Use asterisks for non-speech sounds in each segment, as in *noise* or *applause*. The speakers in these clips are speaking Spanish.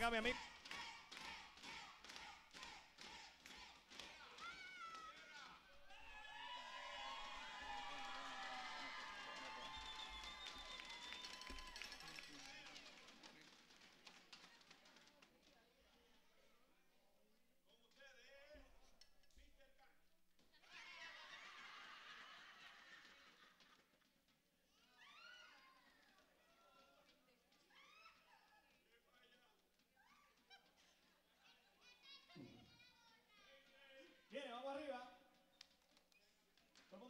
para acá, mi amigo.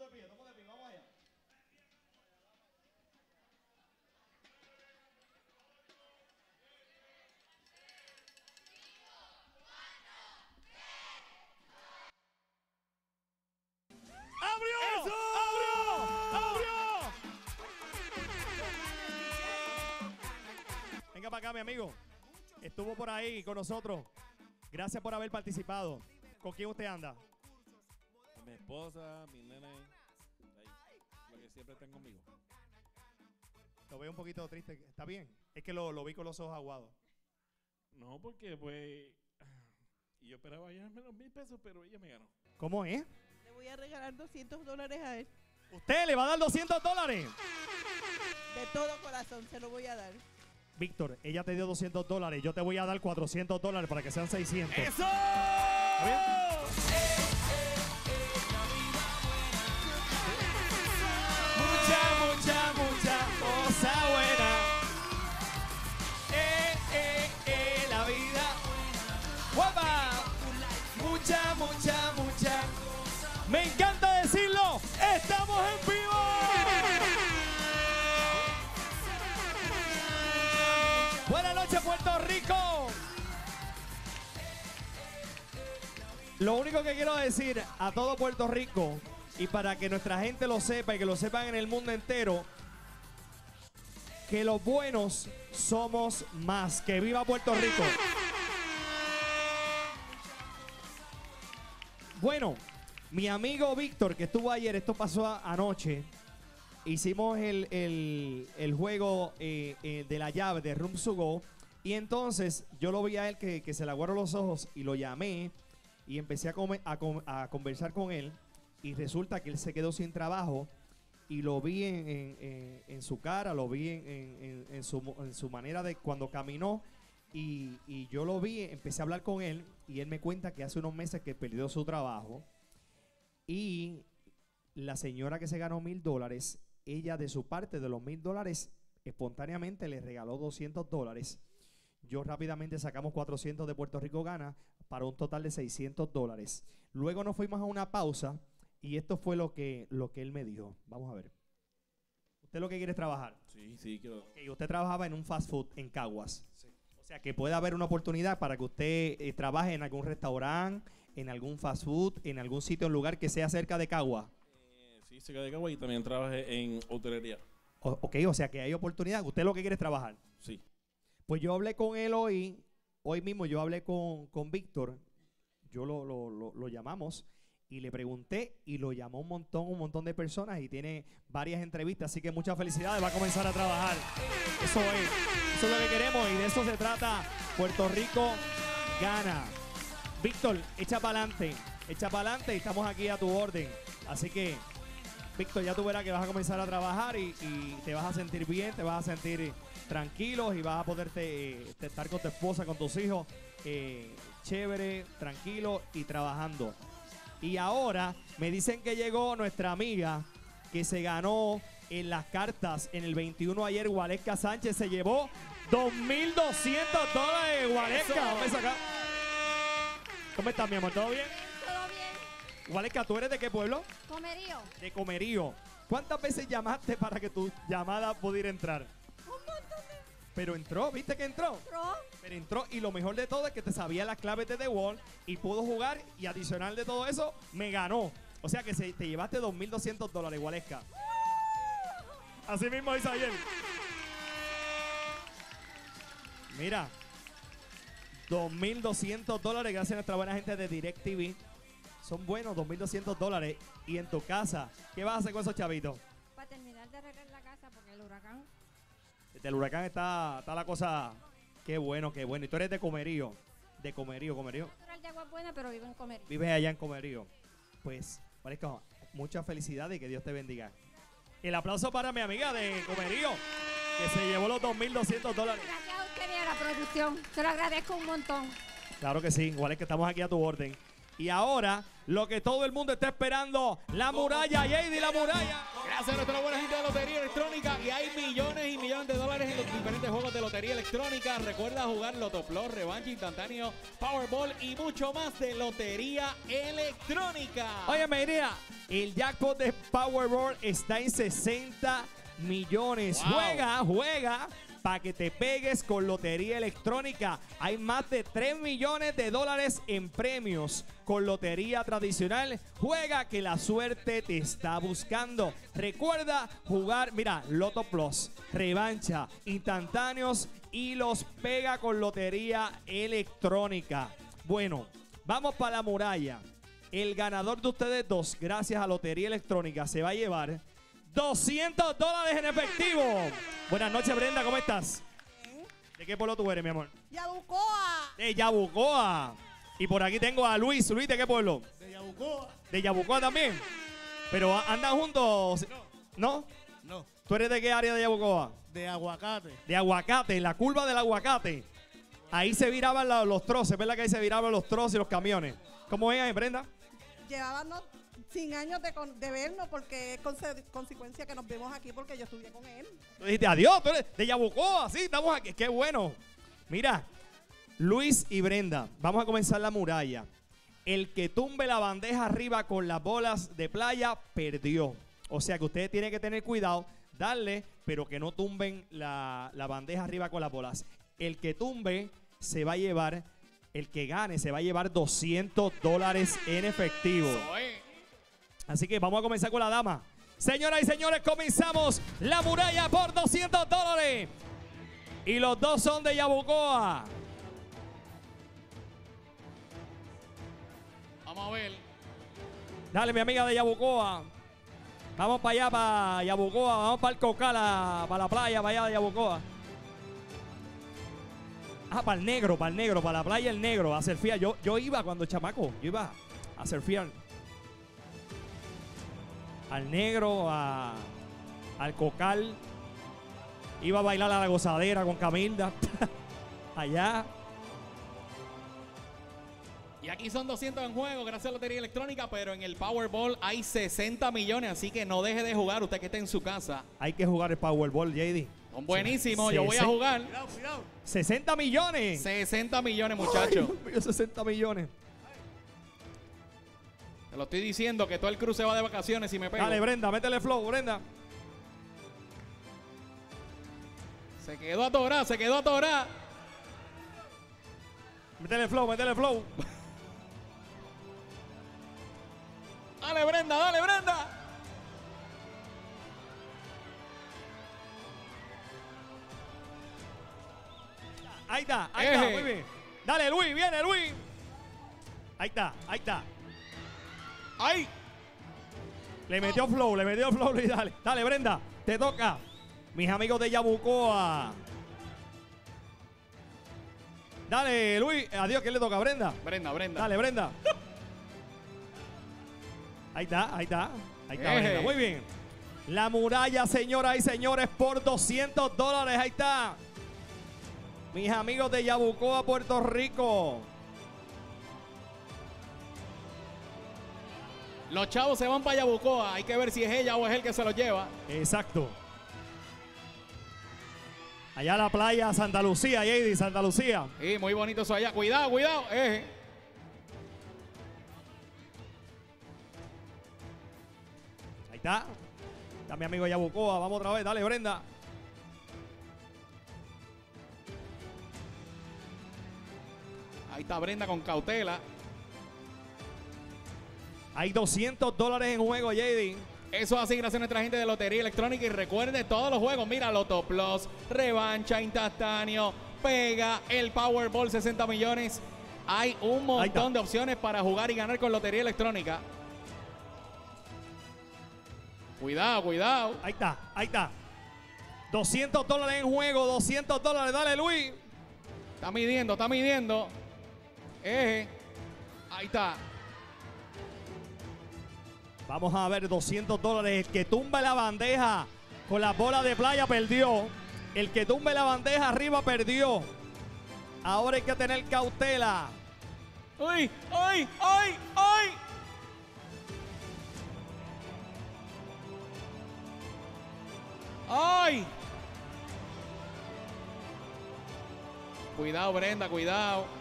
De pie. ¡Abrió! Venga para acá, mi amigo. Estuvo por ahí con nosotros. Gracias por haber participado. ¿Con quién usted anda? Mi esposa, mi que siempre están conmigo. Lo veo un poquito triste. ¿Está bien? Es que lo, lo vi con los ojos aguados. No, porque pues. Y *sighs* yo esperaba ganarme los mil pesos, pero ella me ganó. ¿Cómo es? Le voy a regalar 200 dólares a él. ¿Usted le va a dar 200 dólares? De todo corazón se lo voy a dar. Víctor, ella te dio 200 dólares. Yo te voy a dar 400 dólares para que sean 600. ¡Eso! ¿Está bien? Lo único que quiero decir a todo Puerto Rico y para que nuestra gente lo sepa y que lo sepan en el mundo entero, que los buenos somos más. Que viva Puerto Rico. Bueno, mi amigo Víctor, que estuvo ayer, esto pasó anoche, hicimos el, el- el juego eh, eh, de la llave de Room to Go. Y entonces yo lo vi a él que, que se le aguaron los ojos y lo llamé y empecé a, conversar con él. Y resulta que él se quedó sin trabajo y lo vi en, su cara, lo vi en su manera de cuando caminó. Y, y yo lo vi, empecé a hablar con él y él me cuenta que hace unos meses que perdió su trabajo. Y la señora que se ganó mil dólares, ella de su parte de los mil dólares, espontáneamente le regaló 200 dólares. Yo rápidamente sacamos 400 de Puerto Rico Gana para un total de 600 dólares. Luego nos fuimos a una pausa y esto fue lo que, lo que él me dijo. Vamos a ver. ¿Usted lo que quiere es trabajar? Sí, sí, quiero. Ok, usted trabajaba en un fast food en Caguas. O sea que puede haber una oportunidad para que usted eh, trabaje en algún restaurante, en algún fast food, en algún sitio, en lugar que sea cerca de Caguas. Eh, sí, cerca de Cagua y también trabajé en hotelería. O- ok, o sea que hay oportunidad. Usted lo que quiere es trabajar. Pues yo hablé con él hoy, hoy mismo yo hablé con, con Víctor, yo lo, lo- lo- lo llamamos y le pregunté y lo llamó un montón, un montón de personas y tiene varias entrevistas, así que muchas felicidades, va a comenzar a trabajar. Eso es, eso es lo que queremos y de eso se trata. Puerto Rico gana. Víctor, echa para adelante, echa para adelante y estamos aquí a tu orden. Así que, Víctor, ya tú verás que vas a comenzar a trabajar y, y te vas a sentir bien, te vas a sentir tranquilo y vas a poderte te- estar con tu esposa, con tus hijos, eh, chévere, tranquilo y trabajando. Y ahora me dicen que llegó nuestra amiga que se ganó en las cartas en el 21 ayer, Gualesca Sánchez se llevó 2.200 dólares, Gualesca. Vamos a sacar. ¿Cómo estás, mi amor? ¿Todo bien? Todo bien. Gualesca, ¿tú eres de qué pueblo? Comerío. De Comerío. ¿Cuántas veces llamaste para que tu llamada pudiera entrar? Pero entró, ¿viste que entró? pro. Pero entró y lo mejor de todo es que te sabía las claves de The Wall y pudo jugar y adicional de todo eso, me ganó. O sea que se- te llevaste 2.200 dólares, Gualesca. Así mismo dice ayer. Mira, 2.200 dólares gracias a nuestra buena gente de DirecTV. Son buenos, 2.200 dólares. Y en tu casa, ¿qué vas a hacer con esos chavitos? Para terminar de arreglar la casa porque el huracán. Desde el huracán está, está la cosa Qué bueno, qué bueno. Y tú eres de Comerío. De Comerío, Comerío. Natural de agua buena, pero vivo en comer. Vives allá en Comerío. Pues, Marisco, muchas felicidades y que Dios te bendiga. El aplauso para mi amiga de Comerío, que se llevó los 2.200 dólares. Gracias a usted y a la producción. Se lo agradezco un montón. Claro que sí, igual es que estamos aquí a tu orden. Y ahora, lo que todo el mundo está esperando, la muralla, Jady, la muralla. Gracias a nuestra buena gente de Lotería Electrónica y hay millones y millones de dólares en los diferentes juegos de Lotería Electrónica. Recuerda jugar Loto Plus, Revancha Instantáneo, Powerball y mucho más de Lotería Electrónica. Oye, mira, el jackpot de Powerball está en 60 millones. Wow. Juega, juega para que te pegues con Lotería Electrónica. Hay más de 3 millones de dólares en premios con Lotería Tradicional. Juega que la suerte te está buscando. Recuerda jugar, mira, Loto Plus, revancha, instantáneos y los pega con Lotería Electrónica. Bueno, vamos para la muralla. El ganador de ustedes dos, gracias a Lotería Electrónica, se va a llevar 200 dólares en efectivo. Buenas noches, Brenda, ¿cómo estás? ¿De qué pueblo tú eres, mi amor? ¡Yabucoa! De Yabucoa. Y por aquí tengo a Luis. Luis, ¿de qué pueblo? De Yabucoa. De Yabucoa también. Pero andan juntos. ¿No? No, ¿Tú eres de qué área de Yabucoa? de aguacate. De aguacate, en la curva del aguacate. Ahí se viraban los troces, ¿verdad que ahí se viraban los troces y los camiones? ¿Cómo es ahí, Brenda? Llevábamos sin años de, con- de vernos porque es conse- consecuencia que nos vemos aquí porque yo estudié con él. Tú dijiste, adiós, tú eres de Yabucoa, sí, estamos aquí. Qué bueno. Mira, Luis y Brenda, vamos a comenzar la muralla. El que tumbe la bandeja arriba con las bolas de playa, perdió. O sea que ustedes tienen que tener cuidado, darle, pero que no tumben la, la bandeja arriba con las bolas. El que tumbe se va a llevar, el que gane se va a llevar 200 dólares en efectivo. Oye, Así que vamos a comenzar con la dama. Señoras y señores, comenzamos la muralla por 200 dólares. Y los dos son de Yabucoa. vamos a ver. Dale, mi amiga de Yabucoa. Vamos para allá, para Yabucoa. Vamos para el Cocala, para la playa, para allá de Yabucoa. Ah, para el negro, para el negro, para la playa el negro, a surfear. Yo, yo iba cuando chamaco, yo iba a surfear. Al negro, a, al cocal. Iba a bailar a la gozadera con Camilda. *laughs* Allá. Y aquí son 200 en juego, gracias a Lotería Electrónica, pero en el Powerball hay 60 millones, así que no deje de jugar usted que esté en su casa. Hay que jugar el Powerball, JD. Son buenísimos, yo voy a jugar. Cuidado, cuidado. 60 millones. 60 millones, muchachos. Dios mío, 60 millones. Te lo estoy diciendo que todo el cruce va de vacaciones y me pego. Dale, Brenda, métele flow, Brenda. Se quedó atorada, se quedó atorada. Métele flow, métele flow. Dale, Brenda, dale, Brenda. Ahí está, ahí Eje. está, muy bien. Dale, Luis, viene, Luis. Ahí está, ahí está. ¡Ay! Le metió flow, le metió flow, Luis, dale. Dale, Brenda, te toca. Mis amigos de Yabucoa. Dale, Luis. Adiós, ¿quién le toca? Brenda. Brenda, Brenda. Dale, Brenda. *laughs* Ahí está, ahí está. Ahí está. Brenda. Muy bien. La muralla, señoras y señores, por 200 dólares. Ahí está. Mis amigos de Yabucoa, Puerto Rico. Los chavos se van para Yabucoa. Hay que ver si es ella o es él que se los lleva. Exacto. Allá la playa Santa Lucía, JD, Santa Lucía. Sí, muy bonito eso allá. Cuidado, cuidado. Eje. Ahí está. Está mi amigo Yabucoa. Vamos otra vez. Dale, Brenda. Ahí está Brenda con cautela. Hay 200 dólares en juego, JD. Eso así gracias a nuestra gente de Lotería Electrónica. Y recuerde todos los juegos. Mira, Loto Plus, Revancha, Instantáneo, Pega, el Powerball 60 millones. Hay un montón de opciones para jugar y ganar con Lotería Electrónica. Cuidado, cuidado. Ahí está, ahí está. 200 dólares en juego, 200 dólares. Dale, Luis. Está midiendo, está midiendo. Eje. Ahí está. Vamos a ver 200 dólares. El que tumbe la bandeja con la bola de playa perdió. El que tumbe la bandeja arriba perdió. Ahora hay que tener cautela. ¡Uy! ¡Ay! ¡Ay! ¡Ay! ¡Ay! Cuidado, Brenda, cuidado.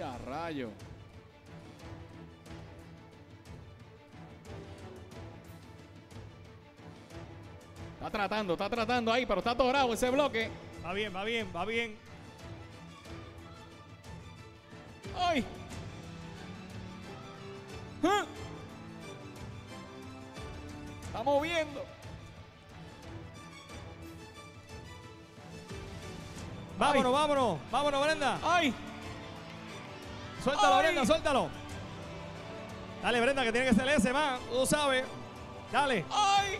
Ya rayo. Está tratando, está tratando ahí, pero está atorado ese bloque. Va bien, va bien, va bien. ¡Ay! ¡Ah! Está moviendo. Vámonos, vámonos, vámonos, Brenda. ¡Ay! Suéltalo. Brenda, suéltalo. Dale, Brenda, que tiene que ser ese más. Tú sabes. Dale. ¡Ay!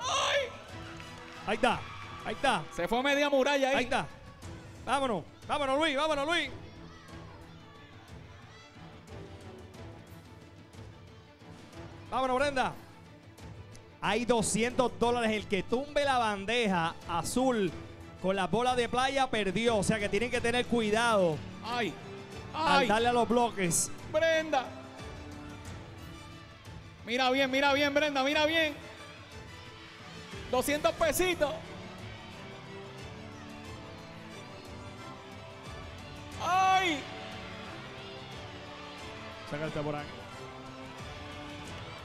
¡Ay! Ahí está. Ahí está. Se fue media muralla ahí. Ahí está. Vámonos. Vámonos, Luis. Vámonos, Luis. Vámonos, Brenda. Hay 200 dólares. El que tumbe la bandeja azul con la bola de playa perdió. O sea que tienen que tener cuidado ¡Ay! Al ¡Ay! darle a los bloques. Brenda. Mira bien, mira bien, Brenda, mira bien. 200 pesitos. ¡Ay! Sácate por ahí.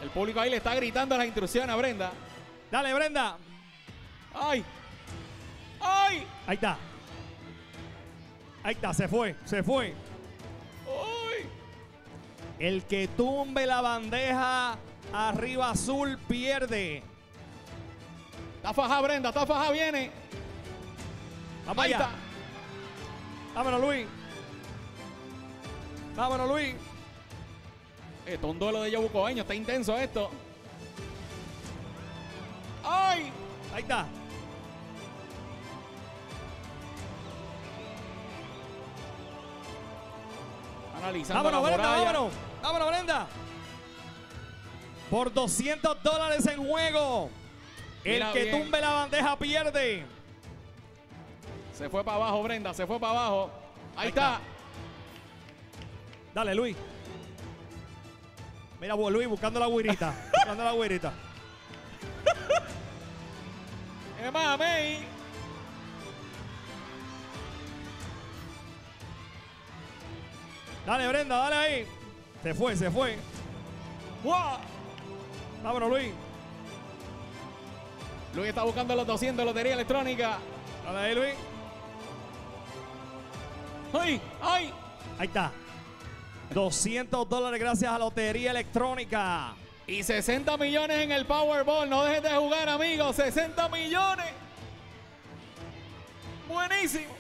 El público ahí le está gritando las instrucciones a Brenda. Dale, Brenda. ¡Ay! ¡Ay! Ahí está. Ahí está, se fue, se fue. El que tumbe la bandeja arriba azul pierde. Está faja Brenda, está faja, viene. Vamos allá. Vámonos, Luis. Vámonos, Luis. Esto es un duelo de yabucoeño, está intenso esto. ¡Ay! Ahí está. Analizando Vámonos, la Brenda, muralla. vámonos. Vámonos, Brenda. Por 200 dólares en juego. El Mira que bien. tumbe la bandeja pierde. Se fue para abajo, Brenda, se fue para abajo. Ahí, Ahí está. está. Dale, Luis. Mira, Luis buscando la güirita. *laughs* buscando la güirita. Más, May. Dale, Brenda, dale ahí. Se fue, se fue. ¡Guau! Vámonos, Luis. Luis está buscando los 200 lotería electrónica. Dale ahí, Luis. ¡Ay! ¡Ay! Ahí está. 200 dólares gracias a Lotería Electrónica. Y 60 millones en el Powerball. No dejes de jugar, amigos. 60 millones. Buenísimo.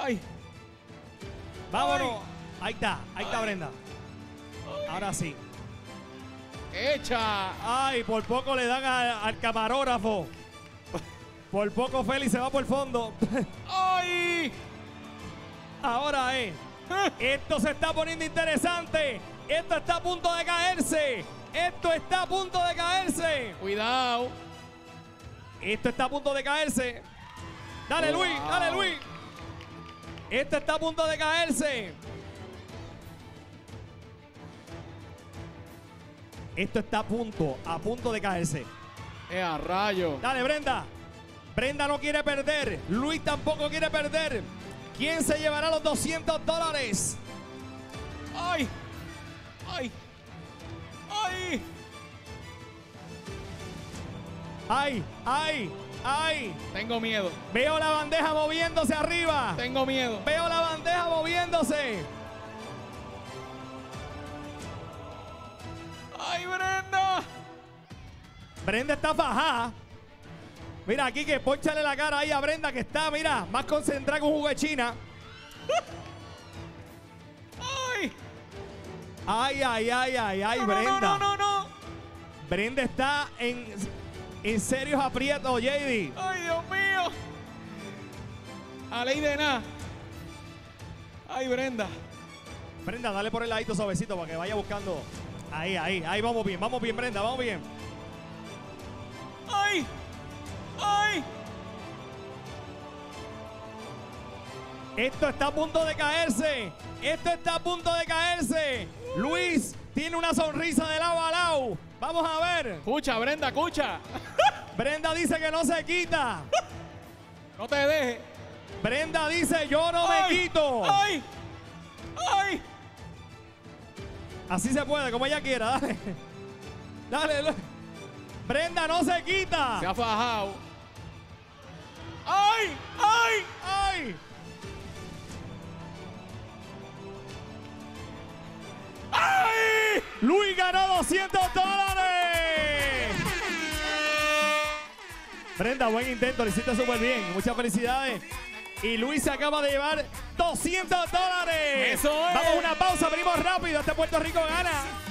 Ay. Vámonos. Ahí está, ahí está Brenda. Ahora sí. Hecha. Ay, por poco le dan a- al camarógrafo. Por poco Félix se va por el fondo. ¡Ay! Ahora es. *laughs* Esto se está poniendo interesante. Esto está a punto de caerse. Esto está a punto de caerse. Cuidado. Esto está a punto de caerse. Dale, Wow. Luis, dale, Luis. Esto está a punto de caerse. Esto está a punto, a punto de caerse. ¡Eh, a rayo! Dale, Brenda. Brenda no quiere perder. Luis tampoco quiere perder. ¿Quién se llevará los 200 dólares? ¡Ay! ¡Ay! ¡Ay! ¡Ay! ¡Ay! ¡Ay! Tengo miedo. Veo la bandeja moviéndose arriba. Tengo miedo. Veo la bandeja moviéndose. ¡Ay, Brenda! Brenda está fajada. Mira aquí que ponchale la cara ahí a Brenda que está, mira, más concentrada que un jugo de China. *laughs* ¡Ay! Ay, ay, ay, ay, ay, No, Brenda. no, no, no, no. Brenda está en, en serios aprietos, JD. ¡Ay, Dios mío! A ley de nada. ¡Ay, Brenda! Brenda, dale por el ladito suavecito para que vaya buscando. Ahí, ahí, ahí vamos bien, vamos bien, Brenda, vamos bien. ¡Ay! ¡Ay! Esto está a punto de caerse. Esto está a punto de caerse. Luis tiene una sonrisa de lado a lado. Vamos a ver. Escucha, Brenda, escucha. *laughs* Brenda dice que no se quita. No te dejes. Brenda dice yo no me quito. ¡Ay! ¡Ay! Así se puede, como ella quiera. Dale. Dale. Brenda no se quita. Se ha fajado. ¡Ay! ¡Ay! ¡Ay! ¡Ay! Luis ganó 200 dólares. Brenda, buen intento, lo hiciste súper bien. Muchas felicidades. Y Luis se acaba de llevar 200 dólares. Eso es. Vamos a una pausa, venimos rápido. Este Puerto Rico gana.